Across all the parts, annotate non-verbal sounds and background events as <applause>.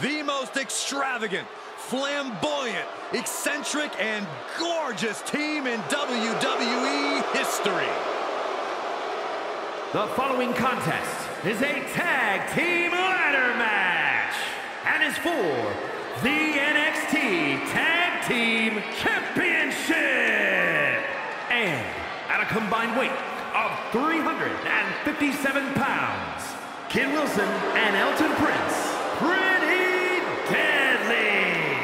the most extravagant, flamboyant, eccentric, and gorgeous team in WWE history. The following contest is a tag team ladder match and is for the NXT Tag Team Championship. And at a combined weight of 357 pounds, Kit Wilson and Elton Prince, pretty deadly.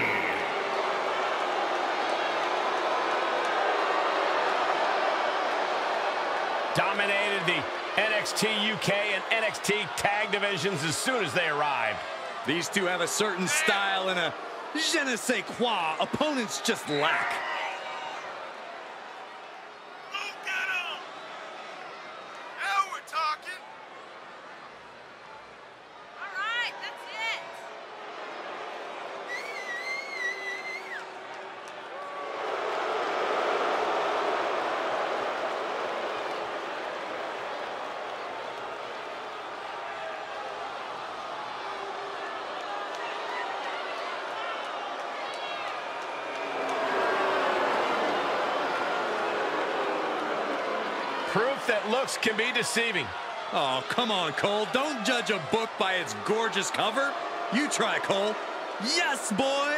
Dominated the NXT UK and NXT tag divisions as soon as they arrived. These two have a certain style and a je ne sais quoi opponents just lack. Now we're talking. All right, that's it. Proof that looks can be deceiving. Oh, come on, Cole. Don't judge a book by its gorgeous cover. You try, Cole. Yes, boy.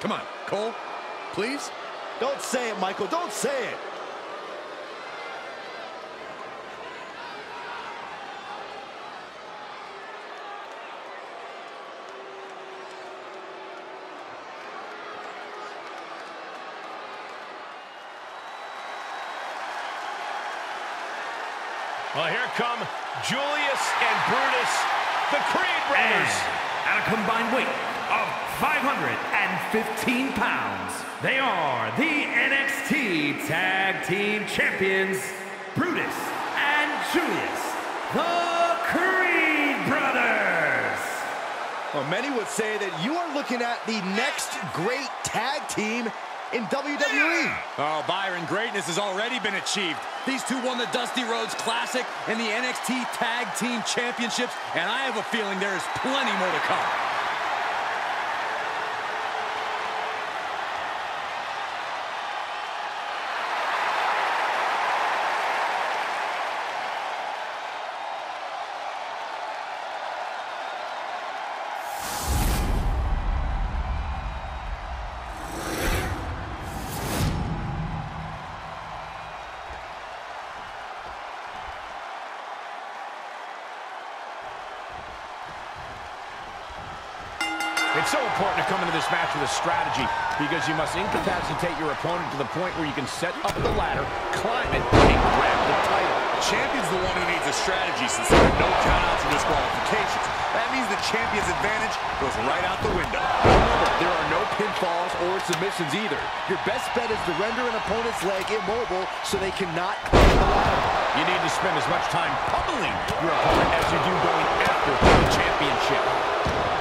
Come on, Cole. Please. Don't say it, Michael. Don't say it. Well, here come Julius and Brutus, the Creed brothers. And at a combined weight of 515 pounds, they are the NXT Tag Team Champions, Brutus and Julius, the Creed Brothers. Well, many would say that you are looking at the next great tag team in WWE. Oh, Byron, greatness has already been achieved. These two won the Dusty Rhodes Classic and the NXT Tag Team Championships, and I have a feeling there is plenty more to come. It's so important to come into this match with a strategy because you must incapacitate your opponent to the point where you can set up the ladder, climb it, and grab the title. Champion's the one who needs a strategy since there are no countouts or disqualifications. That means the champion's advantage goes right out the window. Remember, there are no pinfalls or submissions either. Your best bet is to render an opponent's leg immobile so they cannot climb the ladder. You need to spend as much time pummeling your opponent as you do going after the championship.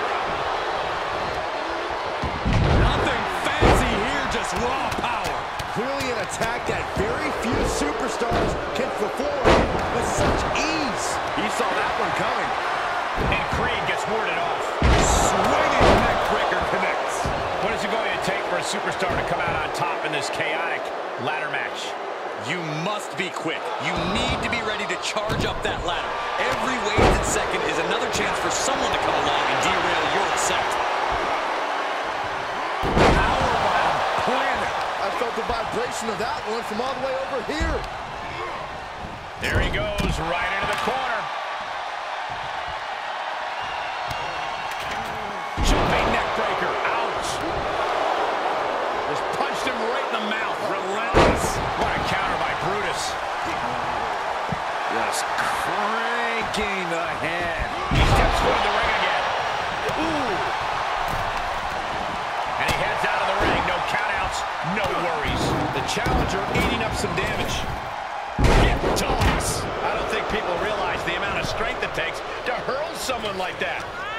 Attack that very few superstars can perform with such ease. He saw that one coming. And Creed gets warded off. Swinging neckbreaker connects. What is it going to take for a superstar to come out on top in this chaotic ladder match? You must be quick. You need to be ready to charge up that ladder. Every wasted second is another chance for someone to come along and derail your ascent. Powerbomb planted. I felt the vibration of that one from all the way over here. There he goes, right into the corner. Jumping neck breaker, ouch. Just punched him right in the mouth, relentless. What a counter by Brutus. Just cranking the head. He steps in the ring again. Ooh. And he heads out no no worries. The challenger eating up some damage. Toss. I don't think people realize the amount of strength it takes to hurl someone like that.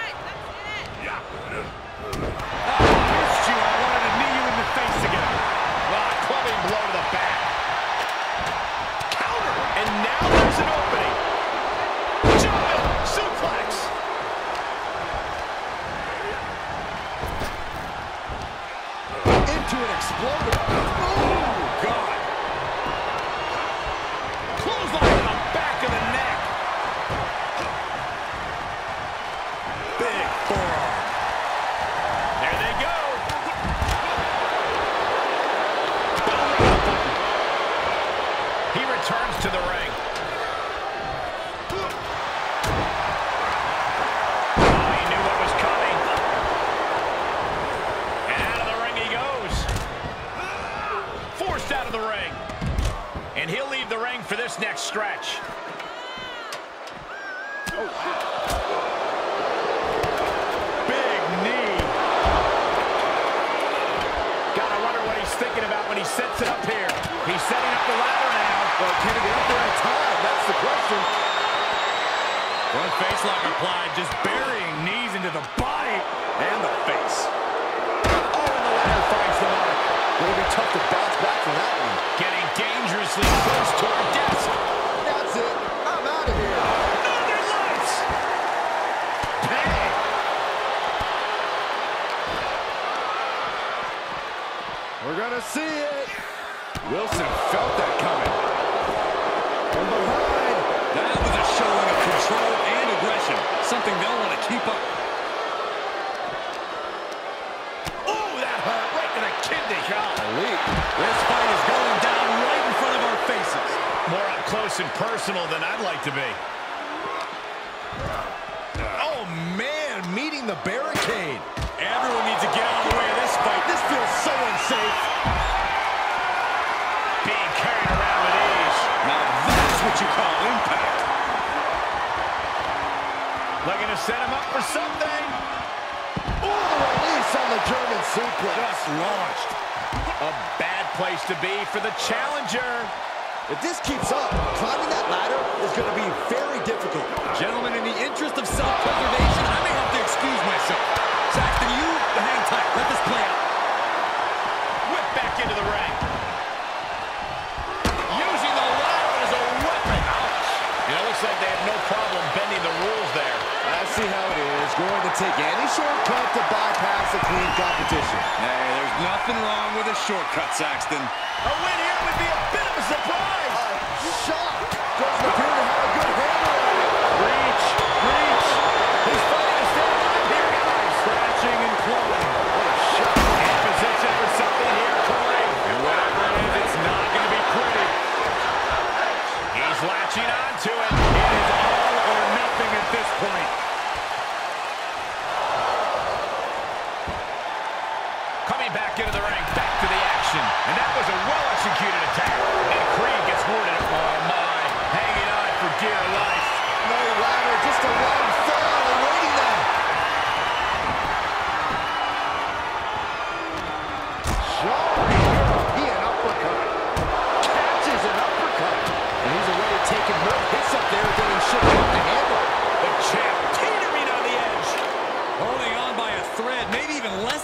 And he'll leave the ring for this next stretch. Big knee. Gotta wonder what he's thinking about when he sets it up here. He's setting up the ladder now. Well, can he get up there in time? That's the question. Front face lock applied, just burying knees into the body and the face. Tough to bounce back from that one. Getting dangerously close to our desk. That's it. I'm out of here. To kidney. Elite. This fight is going down right in front of our faces. More up close and personal than I'd like to be. Oh, man. Meeting the barricade. Everyone needs to get out of the way of this fight. This feels so unsafe. Being carried around with ease. Now that's what you call impact. Looking to set him up for something. Ooh, the release on the German suplex. Just launched. A bad place to be for the challenger. If this keeps up, climbing that ladder is going to be very to take any shortcut to bypass a clean competition. Hey, there's nothing wrong with a shortcut, Saxton. A win here would be a bit of a surprise. Uh, shock. Doesn't appear to have a good handle on it. Reach, reach.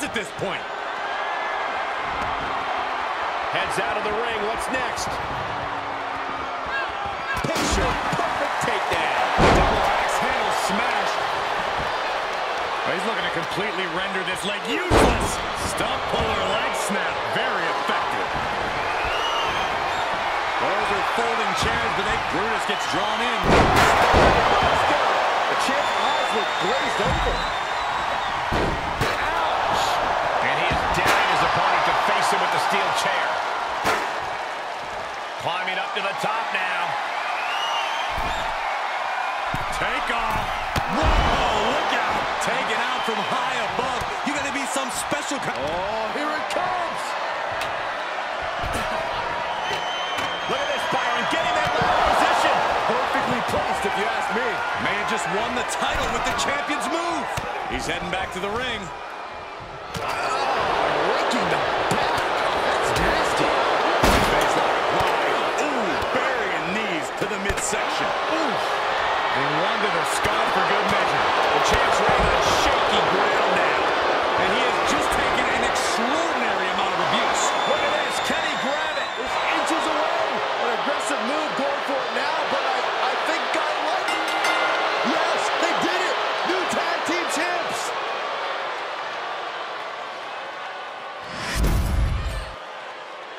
Maybe at this point. Heads out of the ring. What's next? Picture perfect takedown. Double axe handle smash. Oh, he's looking to completely render this leg useless. Stump puller leg snap. Very effective. Those are folding chairs, but they, Brutus gets drawn in. The champ's eyes look glazed over. To the top now. Take off. Whoa, look out. Taken out from high above. You got to be some special kind. Oh, here it comes. <laughs> Look at this, Byron, getting that ladder position. Perfectly placed, if you ask me. May have just won the title with the champion's move. He's heading back to the ring. Midsection. Ooh. And one to the skull for good measure. The champ's laying on shaky ground now. And he has just taken an extraordinary amount of abuse. Look at this. Can he grab it? It's inches away. An aggressive move going for it now, but I, I think I like it. Yes, they did it. New tag team champs.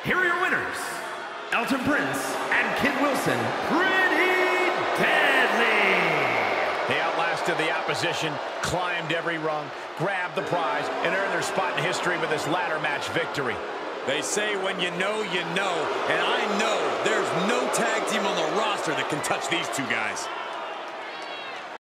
here are your winners, Elton Prince and Kit Wilson. Pretty deadly. They outlasted the opposition, climbed every rung, grabbed the prize, and earned their spot in history with this ladder match victory. They say when you know, you know. And I know there's no tag team on the roster that can touch these two guys.